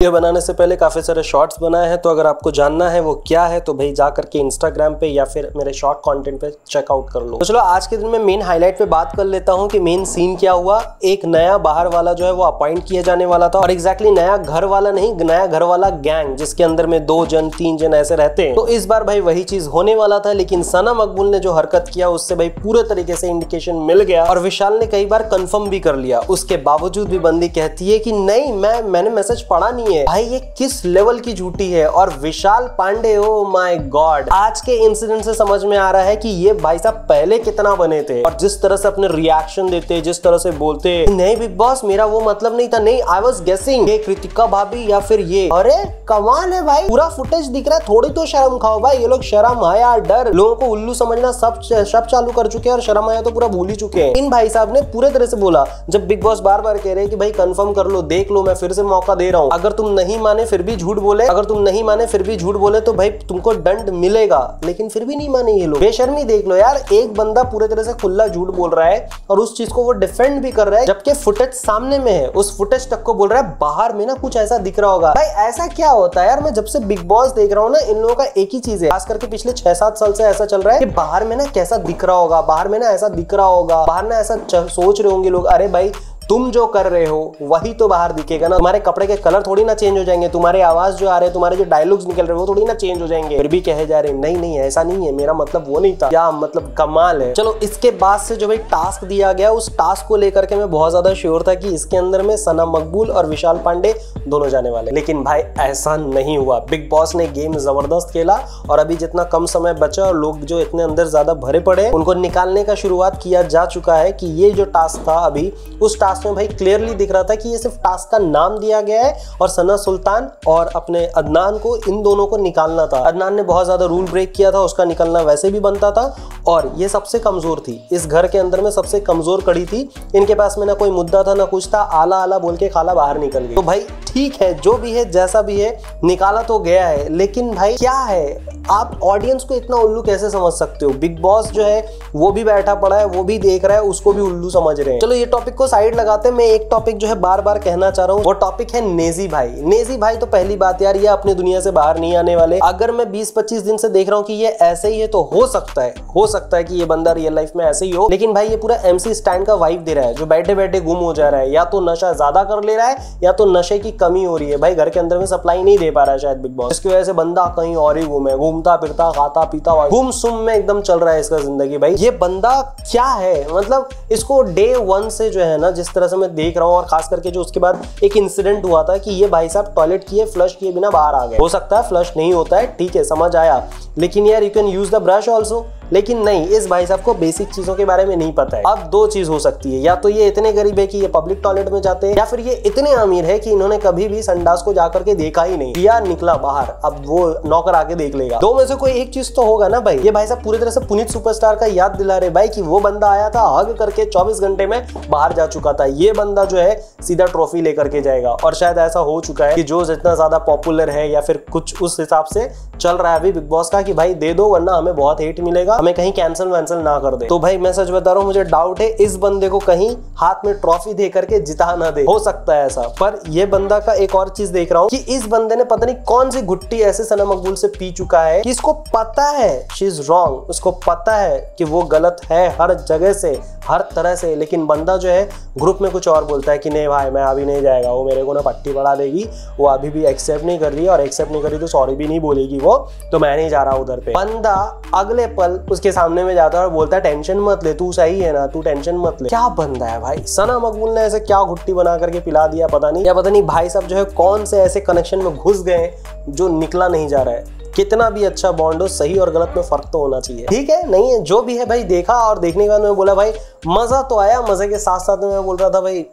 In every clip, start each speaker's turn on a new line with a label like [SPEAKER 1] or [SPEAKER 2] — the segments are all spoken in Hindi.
[SPEAKER 1] वीडियो बनाने से पहले काफ़ी सारे शॉर्ट्स बनाए हैं तो अगर आपको जानना है वो क्या है तो भाई जा करके इंस्टाग्राम पे या फिर मेरे शॉर्ट कंटेंट पे चेकआउट कर लो। तो चलो, आज के दिन में मेन हाईलाइट पे बात कर लेता हूँ कि मेन सीन क्या हुआ। एक नया बाहर वाला जो है वो अपॉइंट किया जाने वाला था, और एग्जैक्टली नया घर वाला नहीं, नया घर वाला गैंग जिसके अंदर में दो जन, तीन जन ऐसे रहते हैं। तो इस बार भाई वही चीज़ होने वाला था, लेकिन सना मकबूल ने जो हरकत किया, उससे भाई पूरे तरीके से इंडिकेशन मिल गया, और विशाल ने कई बार कंफर्म भी कर लिया। उसके बावजूद भी बंदी कहती है कि, नहीं, मैं, मैंने मैसेज पढ़ा नहीं है। भाई, ये किस लेवल की झूठी है? और Vishal Pandey oh my god आज के इंसिडेंट से समझ में आ रहा है कि ये भाई साहब पहले कितना बने थे और जिस तरह से अपने रिएक्शन देते, जिस तरह से बोलते। नहीं बिग बॉस मेरा वो मतलब नहीं था। नहीं आई वॉज़ गेसिंग कृतिका भाभी या फिर ये? अरे, कमाल है भाई। पूरा फुटेज दिख रहा है। थोड़ी तो शर्म खाओ भाई। ये लोग शर्म आया, डर। लोगों को उल्लू समझना सब सब चालू कर चुके हैं और शर्म आया तो पूरा भूल ही चुके हैं। इन भाई साहब ने पूरे तरह से बोला। जब बिग बॉस बार बार कह रहे हैं कि भाई कंफर्म कर लो, देख लो, मैं फिर से मौका दे रहा हूँ। अगर तुम नहीं माने, फिर भी झूठ बोले। अगर तुम नहीं माने, फिर भी झूठ बोले तो भाई तुमको दंड मिलेगा। लेकिन फिर भी नहीं माने ये लोग। बेशर्मी देख लो यार, एक बंदा पूरे तरह से खुला झूठ बोल रहा है और उस चीज़ को वो डिफेंड भी कर रहा है, जबकि फुटेज सामने में है। उस फुटेज तक को बोल रहा है, बाहर में ना कुछ ऐसा दिख रहा होगा। भाई, ऐसा क्या होता है यार? मैं जब से बिग बॉस देख रहा हूँ ना, इन लोगों का एक ही चीज़ है। खास करके पिछले छह सात साल से ऐसा चल रहा है कि बाहर में ना कैसा दिख रहा होगा, बाहर में ना ऐसा दिख रहा होगा, बाहर ना ऐसा सोच रहे होंगे लोग, अरे भाई तुम जो कर रहे हो, वही तो बाहर दिखेगा ना। तुम्हारे कपड़े के कलर थोड़ी ना चेंज हो जाएँगे। तुम्हारे आवाज़ जो आ रहे हैं, तुम्हारे जो डायलॉग्स निकल रहे हैं, वो थोड़ी ना चेंज हो जाएँगे। फिर भी कहे जा रहे हैं, नहीं नहीं, ऐसा नहीं है। मेरा मतलब वो नहीं था। क्या मतलब कमाल है। चलो, इसके बाद से जो भाई टास्क दिया गया, उस टास्क को लेकर के मैं बहुत ज़्यादा श्योर था कि इसके अंदर में सना मकबूल और विशाल पांडे दोनों जाने वाले लेकिन भाई, ऐसा नहीं हुआ। बिग बॉस ने गेम ज़बरदस्त खेला और अभी जितना कम समय बचा और लोग जो इतने अंदर ज़्यादा भरे पड़े, उनको निकालने का शुरुआत किया जा चुका है कि ये जो टास्क था अभी, उस टास्क में भाई क्लियरली दिख रहा था कि ये सिर्फ़ टास्क का नाम दिया गया है और सना सुल्तान और अपने अदनान को इन दोनों को निकालना था। अदनान ने बहुत ज़्यादा रूल ब्रेक किया था, उसका निकलना वैसे भी बनता था और ये सबसे कमज़ोर थी। इस घर के अंदर में सबसे कमज़ोर कड़ी थी। इनके पास में ना कोई मुद्दा था, ना कुछ था। आला आला बोल के खाला बाहर निकल गई। तो भाई ठीक है, जो भी है, जैसा भी है, निकाला तो गया है, लेकिन भाई क्या है? आप ऑडियंस को इतना उल्लू कैसे समझ सकते हो? बिग बॉस जो है, वो भी बैठा पड़ा है, वो भी देख रहा है, उसको भी उल्लू समझ रहे हैं। चलो, ये टॉपिक को साइड लगाते हैं। मैं एक टॉपिक जो है बार बार कहना चाह रहा हूँ, वो टॉपिक है नेजी भाई। नेजी भाई तो पहली बात यार, ये अपनी दुनिया से बाहर नहीं आने वाले। अगर मैं 20-25 दिन से देख रहा हूँ कि ये ऐसे ही है तो हो सकता है, हो सकता है कि ये बंदा रियल लाइफ में ऐसे ही हो। लेकिन भाई, ये पूरा एमसी स्टैंड का वाइफ दे रहा है, जो बैठे बैठे गुम हो जा रहा है। या तो नशा ज़्यादा कर ले रहा है, या तो नशे की कमी हो रही है। भाई, घर के अंदर में सप्लाई नहीं दे पा रहा है शायद बिग बॉस इसकी वजह से बंदा कहीं और ही घूमे घूमता फिरता, खाता पीता गुम सुम में एकदम चल रहा है इसका ज़िंदगी भाई। ये बंदा क्या है? मतलब इसको डे वन से जो है ना, जिस तरह से मैं देख रहा हूँ और खास करके जो उसके बाद एक इंसिडेंट हुआ था कि ये भाई साहब टॉयलेट किए फ्लश किए बिना बाहर आ गए। हो सकता है फ्लश नहीं होता है, ठीक है, समझ आया। लेकिन यार you can use the brush also लेकिन नहीं, इस भाई साहब को बेसिक चीज़ों के बारे में नहीं पता है। अब दो चीज़ हो सकती है। या तो ये इतने गरीब है कि ये पब्लिक टॉयलेट में जाते हैं, या फिर ये इतने अमीर है कि इन्होंने कभी भी संडास को जाकर के देखा ही नहीं। या निकला बाहर, अब वो नौकर आके देख लेगा। दो में से कोई एक चीज़ तो होगा ना भाई? ये भाई साहब पूरी तरह से पुनित सुपरस्टार का याद दिला रहे भाई की वो बंदा आया था, हग करके चौबीस घंटे में बाहर जा चुका था। ये बंदा जो है, सीधा ट्रॉफी लेकर के जाएगा। और शायद ऐसा हो चुका है कि जो जितना ज़्यादा पॉपुलर है, या फिर कुछ उस हिसाब से चल रहा है अभी बिग बॉस का, कि भाई दे दो, वरना हमें बहुत हेट मिलेगा। हमें कहीं कैंसिल वैंसिल ना कर दे। तो भाई, मैं सच बता रहा हूँ, मुझे डाउट है, इस बंदे को कहीं हाथ में ट्रॉफी दे करके जिता ना दे। हो सकता है ऐसा, पर ये बंदा का एक और चीज़ देख रहा हूँ कि इस बंदे ने पता नहीं कौन सी घुट्टी ऐसे सना मकबूल से पी चुका है कि इसको पता है शी इज़ रॉन्ग उसको पता है कि वो गलत है हर जगह से, हर तरह से। लेकिन बंदा जो है ग्रुप में कुछ और बोलता है कि नहीं भाई, मैं अभी नहीं जाएगा, वो मेरे को ना पट्टी बढ़ा देगी, वो अभी भी एक्सेप्ट नहीं कर रही है, और एक्सेप्ट नहीं कर रही तो सॉरी भी नहीं बोलेगी वो तो मैं नहीं जा रहा उधर पे। बंदा अगले पल उसके सामने में जाता है और बोलता है, टेंशन मत ले, तू सही है ना, तू टेंशन मत ले। क्या बंदा है भाई? सना मकबूल ने ऐसे क्या घुट्टी बना करके पिला दिया, पता नहीं। या पता नहीं भाई साहब जो है कौन से ऐसे कनेक्शन में घुस गए जो निकला नहीं जा रहा है। कितना भी अच्छा बॉन्ड हो, सही और गलत में फ़र्क तो होना चाहिए। ठीक है? नहीं है, जो भी है भाई, देखा और देखने के बाद मैं बोला, भाई, मज़ा तो आया। मज़े के साथ साथ में मैं बोल रहा था, भाई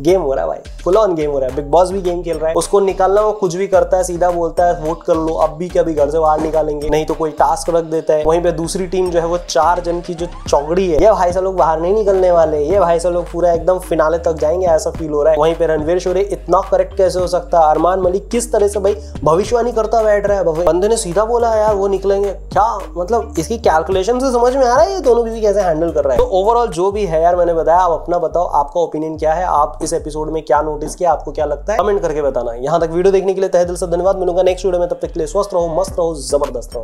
[SPEAKER 1] गेम हो रहा है भाई। फुल ऑन गेम हो रहा है। बिग बॉस भी गेम खेल रहा है। उसको निकालना वो कुछ भी करता है, सीधा बोलता है वोट कर लो। अब भी कभी घर से बाहर निकालेंगे। नहीं तो कोई टास्क रख देता है। वहीं पे दूसरी टीम जो है, वो चार जन की जो चौकड़ी है, ये भाई सा लोग बाहर नहीं निकलने वाले। ये भाई सा लोग पूरा एकदम फिनाले तक जाएँगे, ऐसा फील हो रहा है। वहीं पे रणवीर शोरे इतना करेक्ट कैसे हो सकता है? अरमान मलिक किस तरह से भाई भविष्यवाणी करता बैठ रहा है? बंदे ने सीधा बोला, यार, वो निकलेंगे। क्या? मतलब इसकी कैलकुलेशन से समझ में आ रहा है ये दोनों किसी कैसे हैंडल कर रहा है? तो ओवरऑल जो भी है यार, मैंने बताया। आप अपना बताओ, आपका ओपिनियन क्या है? आप इस एपिसोड में क्या नोटिस किया, आपको क्या लगता है? कमेंट करके बताना। यहाँ तक वीडियो देखने के लिए तहे दिल से धन्यवाद। मिलूँगा नेक्स्ट वीडियो में। तब तक के लिए स्वस्थ रहो, मस्त रहो, ज़बरदस्त रहो।